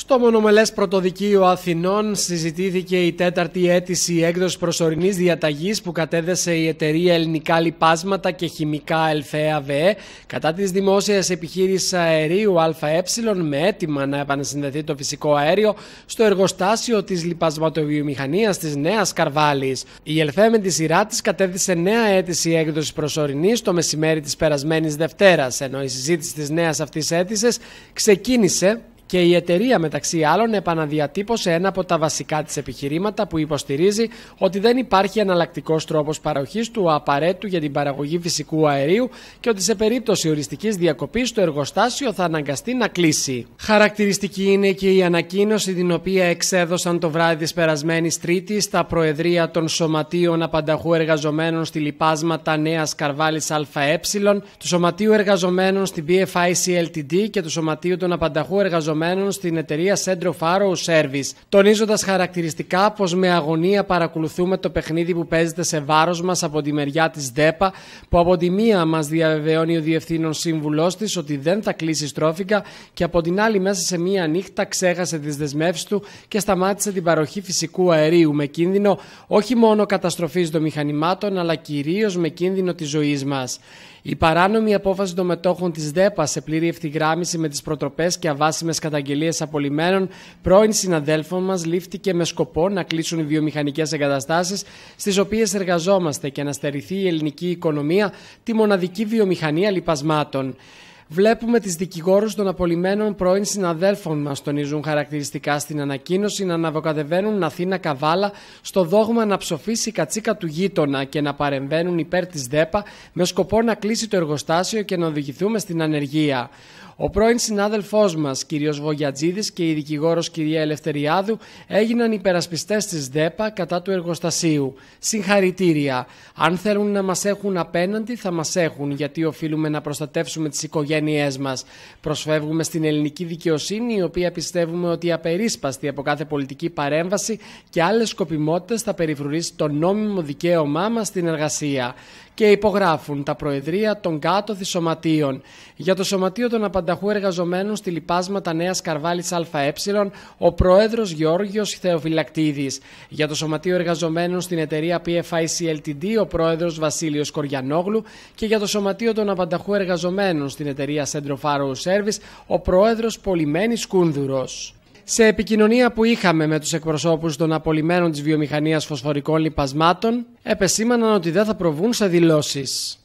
Στο μονομελές πρωτοδικείο Αθηνών συζητήθηκε η τέταρτη αίτηση έκδοσης προσωρινής διαταγής που κατέδεσε η εταιρεία Ελληνικά Λιπάσματα και Χημικά ΕΛΦΕΑ ΒΕ κατά της δημόσιας επιχείρησης αερίου ΑΕ με αίτημα να επανασυνδεθεί το φυσικό αέριο στο εργοστάσιο της λιπασματοβιομηχανίας της Νέας Καρβάλης. Η ΕΛΦΕ με τη σειρά της κατέδεσε νέα αίτηση έκδοσης προσωρινής το μεσημέρι της περασμένης Δευτέρας, ενώ η συζήτηση της νέας αυτής αίτησης ξεκίνησε και η εταιρεία μεταξύ άλλων επαναδιατύπωσε ένα από τα βασικά της επιχειρήματα που υποστηρίζει ότι δεν υπάρχει εναλλακτικός τρόπος παροχής του απαραίτητου για την παραγωγή φυσικού αερίου και ότι σε περίπτωση οριστικής διακοπής το εργοστάσιο θα αναγκαστεί να κλείσει. Χαρακτηριστική είναι και η ανακοίνωση την οποία εξέδωσαν το βράδυ της περασμένης Τρίτης στα Προεδρία των Σωματείων Απανταχού Εργαζομένων στη Λιπάσματα Νέας Καρβάλης ΑΕ, του Σωματείου Εργαζομένων στην BFI CLTD και του Σωματείου των Απανταχού Εργαζομένων εργαζομένων στην εταιρεία Centro Faro Service, τονίζοντας χαρακτηριστικά πως με αγωνία παρακολουθούμε το παιχνίδι που παίζεται σε βάρος μας από τη μεριά της ΔΕΠΑ, που από τη μία μας διαβεβαιώνει ο διευθύνων σύμβουλός της ότι δεν θα κλείσει στρόφικα και από την άλλη μέσα σε μία νύχτα ξέχασε τις δεσμεύσεις του και σταμάτησε την παροχή φυσικού αερίου με κίνδυνο όχι μόνο καταστροφής των μηχανημάτων αλλά κυρίως με κίνδυνο της ζωής μας. Η παράνομη απόφαση των μετόχων της ΔΕΠΑ σε πλήρη ευθυγράμμιση με τις προτροπές και αβάσιμες καταγγελίες απολυμμένων πρώην συναδέλφων μας λήφθηκε με σκοπό να κλείσουν οι βιομηχανικές εγκαταστάσεις στις οποίες εργαζόμαστε και να στερηθεί η ελληνική οικονομία τη μοναδική βιομηχανία λιπασμάτων. Βλέπουμε τις δικηγόρους των απολυμμένων πρώην συναδέλφων μας τονίζουν χαρακτηριστικά στην ανακοίνωση να αναβοκατεβαίνουν Αθήνα Καβάλα στο δόγμα να ψοφήσει η κατσίκα του γείτονα και να παρεμβαίνουν υπέρ της ΔΕΠΑ με σκοπό να κλείσει το εργοστάσιο και να οδηγηθούμε στην ανεργία. Ο πρώην συνάδελφός μας, κ. Βογιατζίδης και η δικηγόρος κ. Ελευθεριάδου έγιναν υπερασπιστές της ΔΕΠΑ κατά του εργοστασίου. Συγχαρητήρια. Αν θέλουν να μας έχουν απέναντι, θα μας έχουν, γιατί οφείλουμε να προστατεύσουμε τις οικογένειέ μας. Προσφεύγουμε στην ελληνική δικαιοσύνη, η οποία πιστεύουμε ότι απερίσπαστη από κάθε πολιτική παρέμβαση και άλλες σκοπιμότητες θα περιφρουρήσει το νόμιμο δικαίωμά μας στην εργασία. Και υπογράφουν τα Προεδρία των κάτω σωματείων. Για το Σωματείο των Απανταχού Εργαζομένων στη Λιπάσματα Νέας Καρβάλης ΑΕ, ο Πρόεδρος Γιώργιο Θεοφυλακτίδης. Για το Σωματείο Εργαζομένων στην εταιρεία PFIC Ltd, ο Πρόεδρος Βασίλειος Κοριανόγλου. Και για το Σωματείο των Απανταχού Εργαζομένων στην εταιρεία Centro Faro Service, ο Πρόεδρος Πολυμένης Κούνδουρος. Σε επικοινωνία που είχαμε με τους εκπροσώπους των απολυμένων της βιομηχανίας φωσφορικών λιπασμάτων, επεσήμαναν ότι δεν θα προβούν σε δηλώσεις.